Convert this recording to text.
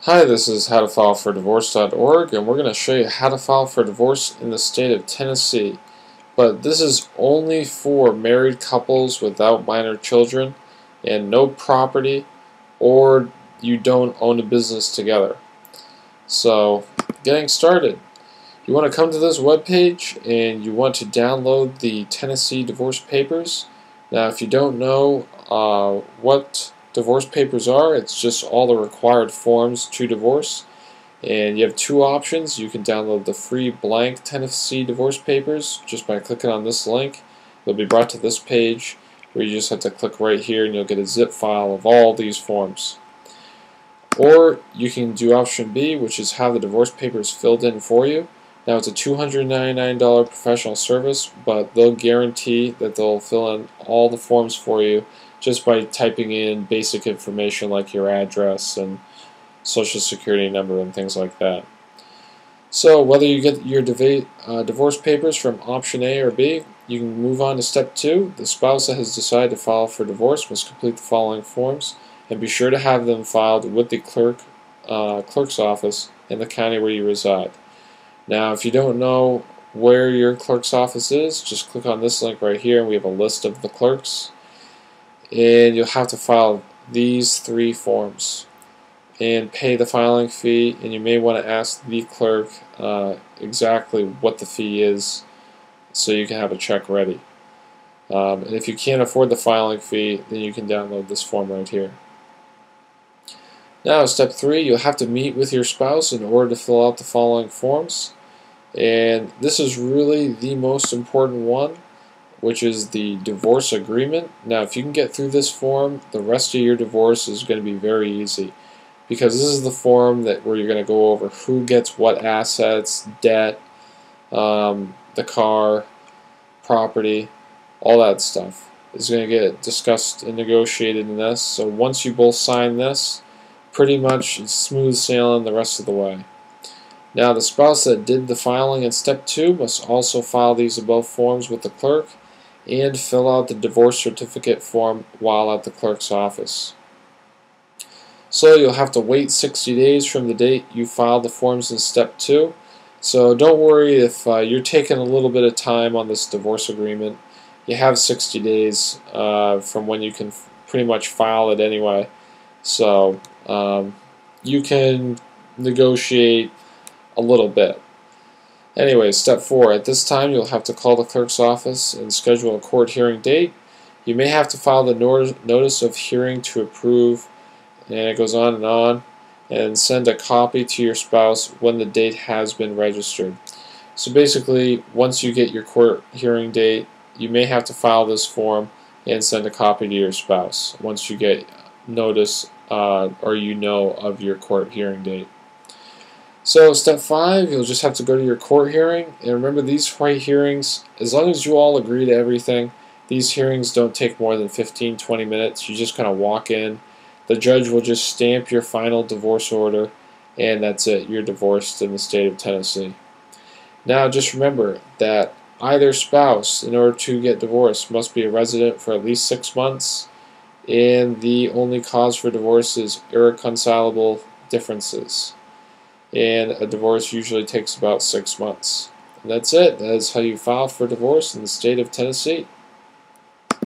Hi, this is howtofilefordivorce.org and we're going to show you how to file for divorce in the state of Tennessee. But this is only for married couples without minor children and no property or you don't own a business together. So, getting started. You want to come to this webpage and you want to download the Tennessee divorce papers. Now, if you don't know uh, what divorce papers are. It's just all the required forms to divorce. And you have two options. You can download the free blank Tennessee divorce papers just by clicking on this link. You'll be brought to this page where you just have to click right here and you'll get a zip file of all these forms. Or you can do option B, which is have the divorce papers filled in for you. Now it's a $299 professional service, but they'll guarantee that they'll fill in all the forms for you just by typing in basic information like your address and social security number and things like that. So whether you get your uh, divorce papers from option A or B, you can move on to step two. The spouse that has decided to file for divorce must complete the following forms and be sure to have them filed with the clerk uh, clerk's office in the county where you reside. Now, if you don't know where your clerk's office is, just click on this link right here and we have a list of the clerks and you'll have to file these three forms and pay the filing fee and you may want to ask the clerk uh, exactly what the fee is so you can have a check ready. Um, and if you can't afford the filing fee then you can download this form right here. Now step three you'll have to meet with your spouse in order to fill out the following forms and this is really the most important one which is the divorce agreement. Now, if you can get through this form, the rest of your divorce is going to be very easy because this is the form that where you're going to go over who gets what assets, debt, um, the car, property, all that stuff is going to get discussed and negotiated in this. So once you both sign this, pretty much it's smooth sailing the rest of the way. Now, the spouse that did the filing in step two must also file these above forms with the clerk and fill out the divorce certificate form while at the clerk's office. So you'll have to wait 60 days from the date you filed the forms in step 2. So don't worry if uh, you're taking a little bit of time on this divorce agreement. You have 60 days uh, from when you can pretty much file it anyway. So um, you can negotiate a little bit. Anyway, step four. At this time, you'll have to call the clerk's office and schedule a court hearing date. You may have to file the notice of hearing to approve, and it goes on and on, and send a copy to your spouse when the date has been registered. So basically, once you get your court hearing date, you may have to file this form and send a copy to your spouse once you get notice uh, or you know of your court hearing date. So step five, you'll just have to go to your court hearing. And remember these hearings, as long as you all agree to everything, these hearings don't take more than 15, 20 minutes. You just kind of walk in. The judge will just stamp your final divorce order, and that's it. You're divorced in the state of Tennessee. Now just remember that either spouse, in order to get divorced, must be a resident for at least six months, and the only cause for divorce is irreconcilable differences and a divorce usually takes about six months. And that's it. That is how you file for divorce in the state of Tennessee.